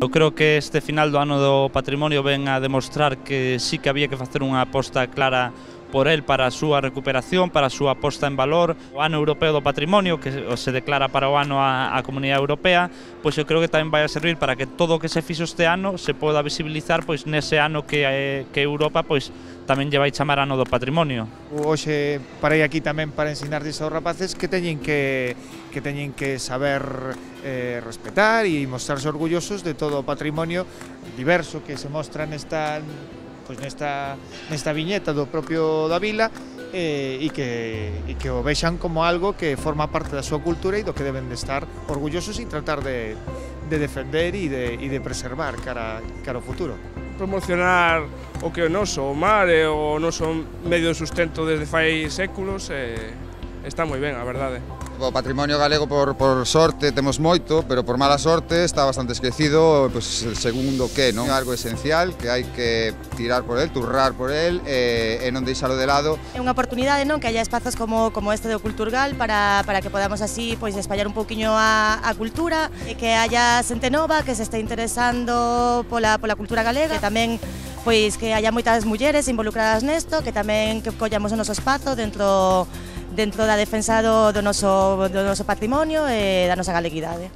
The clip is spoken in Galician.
Eu creo que este final do ano do patrimonio ven a demostrar que sí que había que facer unha aposta clara por el para a súa recuperación, para a súa posta en valor, o ano europeo do patrimonio que se declara para o ano a, a Comunidade Europea, pois eu creo que tamén vai a servir para que todo o que se fixo este ano se poda visibilizar pois nese ano que eh, que Europa pois tamén lle vai chamar ano do patrimonio. Hoxe parei aquí tamén para ensinarles aos rapaces que teñen que que teñen que saber eh, respetar e mostrarse orgullosos de todo o patrimonio diverso que se mostra nesta pois nesta, nesta viñeta do propio da vila eh, e, que, e que o vexan como algo que forma parte da súa cultura e do que deben de estar orgullosos e tratar de, de defender e de, e de preservar cara, cara ao futuro. Promocionar o que é o noso, o mar e o noso medio de sustento desde fai séculos e eh está moi ben, a verdade. O patrimonio galego por, por sorte temos moito, pero por mala sorte está bastante esquecido, pues, segundo que, non? Algo esencial que hai que tirar por el, turrar por el e, eh, e non deixalo de lado. É unha oportunidade, non, que haya espazos como, como este do Culturgal para, para que podamos así pois espallar un pouquiño a, a cultura e que haya xente nova que se este interesando pola, pola cultura galega, que tamén pois que haya moitas mulleres involucradas nesto, que tamén que collamos o noso espazo dentro dentro da defensa do, do, noso, do noso patrimonio e da nosa galeguidade.